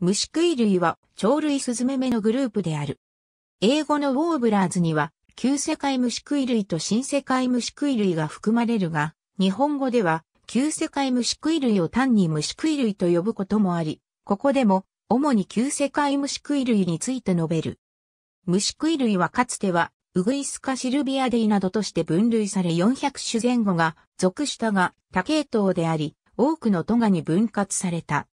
虫食い類は鳥類スズメ目のグループである。英語のウォーブラーズには旧世界虫食い類と新世界虫食い類が含まれるが、日本語では旧世界虫食い類を単に虫食い類と呼ぶこともあり、ここでも主に旧世界虫食い類について述べる。虫食い類はかつてはウグイスカシルビアデイなどとして分類され400種前後が属したが多系統であり、多くのトガに分割された。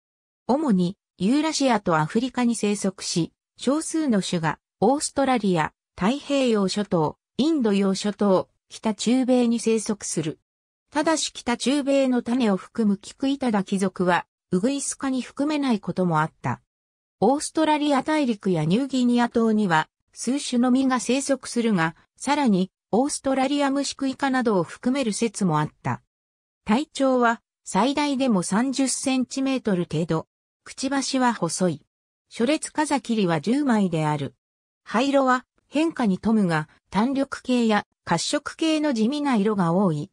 主にユーラシアとアフリカに生息し、少数の種がオーストラリア、太平洋諸島、インド洋諸島、北中米に生息する。ただし北中米の種を含むキクイタダ貴族は、ウグイス科に含めないこともあった。オーストラリア大陸やニューギニア島には、数種の実が生息するが、さらに、オーストラリアムシクイ科などを含める説もあった。体長は、最大でも30センチメートル程度。くちばしは細い。初列風切りは10枚である。灰色は変化に富むが単緑系や褐色系の地味な色が多い。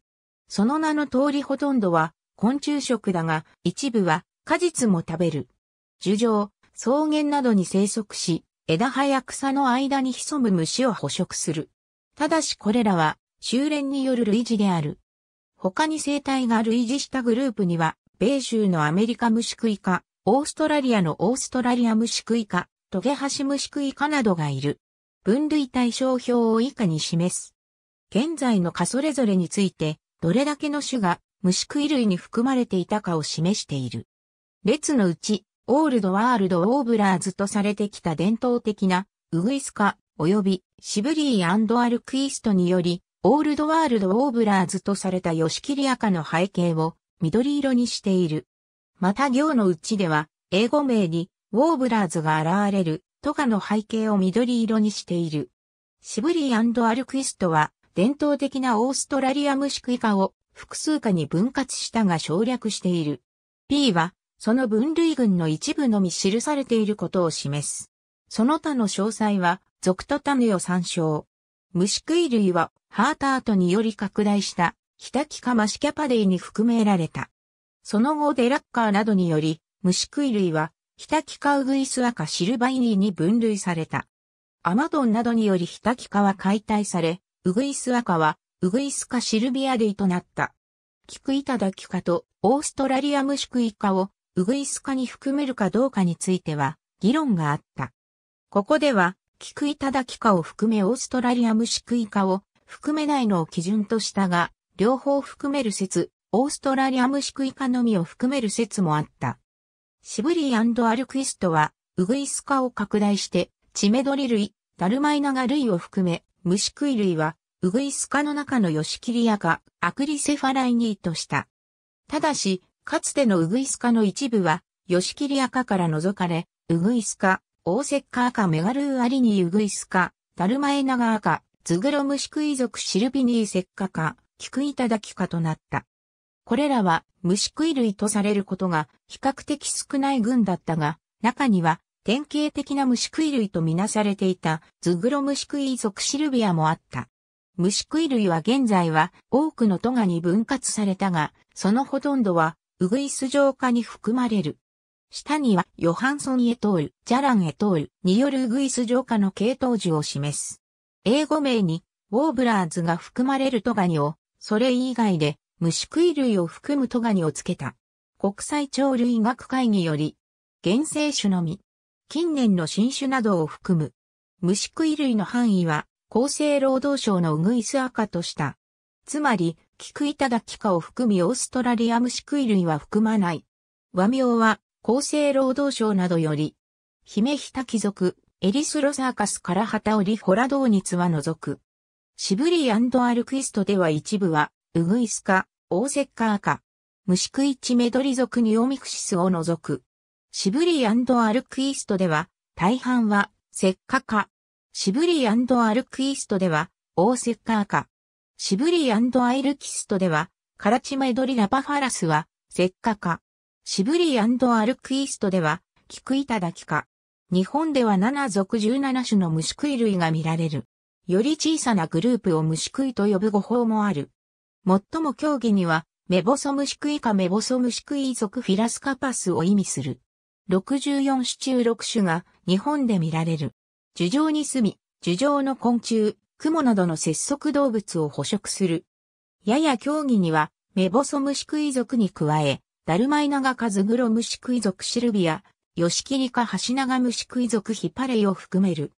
その名の通りほとんどは昆虫食だが一部は果実も食べる。樹上、草原などに生息し、枝葉や草の間に潜む虫を捕食する。ただしこれらは収斂による類似である。他に生態が類似したグループには、米州のアメリカムシクイ科、オーストラリアのオーストラリアムシクイ科、トゲハシムシクイ科などがいる。分類対照表を以下に示す。現在の科それぞれについて、どれだけの種がムシクイ類に含まれていたかを示している。列のうち、 Old World warblers とされてきた伝統的なウグイス科及びシブリーアルクイストにより、 Old World warblers とされたヨシキリ亜科の背景を緑色にしている。また行のうちでは、英語名に、 warblers が現れる、トガの背景を緑色にしている。シブリーアルクイストは、伝統的なオーストラリアムシクイ科を複数科に分割したが省略している。P は、その分類群の一部のみ記されていることを示す。その他の詳細は、属と種を参照。虫食い類は、ハータートにより拡大した、ヒタキカマシキャパデイに含められた。その後デラッカーなどにより、虫食い類は、ヒタキカウグイスアカシルバイニーに分類された。アマドンなどによりヒタキカは解体され、ウグイスアカは、ウグイスカシルビアデイとなった。キクイタダキカとオーストラリアムシクイカをウグイスカに含めるかどうかについては、議論があった。ここでは、キクイタダキカを含めオーストラリアムシクイカを含めないのを基準としたが、両方含める説、オーストラリアムシクイカのみを含める説もあった。シブリーアルクイストは、ウグイス科を拡大して、チメドリ類、ダルマイナガ類を含め、虫食い類は、ウグイス科の中のヨシキリア科、アクリセファライニーとした。ただし、かつてのウグイス科の一部は、ヨシキリア科から除かれ、ウグイス科、オーセッカー科メガルーアリニーウグイス科、ダルマエナガー科、ズグロムシクイ族シルビニーセッカ科、キクイタダキ科となった。これらは虫食い類とされることが比較的少ない群だったが、中には典型的な虫食い類とみなされていたズグロ虫食い属シルビアもあった。虫食い類は現在は多くのトガに分割されたが、そのほとんどはウグイス浄化に含まれる。下にはヨハンソンエトール、ジャランエトールによるウグイス浄化の系統樹を示す。英語名にウォーブラーズが含まれるトガニを、それ以外で虫食い類を含むトガニをつけた。国際鳥類学会により、原生種のみ、近年の新種などを含む、虫食い類の範囲は、厚生労働省のウグイス赤とした。つまり、キクイタダキカを含みオーストラリア虫食い類は含まない。和名は、厚生労働省などより、ヒメヒタ貴族、エリスロサーカスから旗織ホラドーニツは除く。シブリーアルクイストでは一部は、ウグイス科、オーセッカー科、虫食いチメドリ属ニオミクシスを除く。シブリーアルクイストでは、大半は、セッカ科。シブリーアルクイストでは、オーセッカー科。シブリーアイルキストでは、カラチメドリラパファラスは、セッカ科。シブリーアルクイストでは、キクイタダキ科。日本では7属17種の虫食い類が見られる。より小さなグループを虫食いと呼ぶ語法もある。最も競技には、メボソムシクイかメボソムシクイ属フィラスカパスを意味する。64種中6種が日本で見られる。樹上に住み、樹上の昆虫、雲などの節足動物を捕食する。やや競技には、メボソムシクイ族に加え、ダルマイナガカズグロムシクイ族シルビア、ヨシキリカハシナガムシクイ族ヒパレイを含める。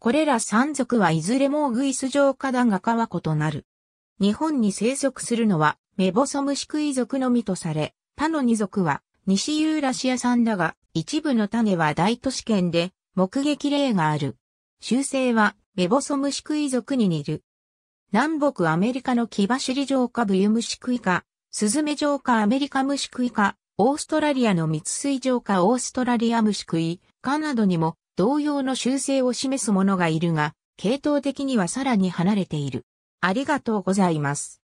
これら三族はいずれもウグイス状化だが科は異なる。日本に生息するのはメボソムシクイ族のみとされ、他の二族は西ユーラシア産だが、一部の種は大都市圏で目撃例がある。習性はメボソムシクイ族に似る。南北アメリカのキバシリジョウカブユムシクイカ、スズメジョウカアメリカムシクイカ、オーストラリアの密水ジョウカオーストラリアムシクイカなどにも同様の習性を示すものがいるが、系統的にはさらに離れている。ありがとうございます。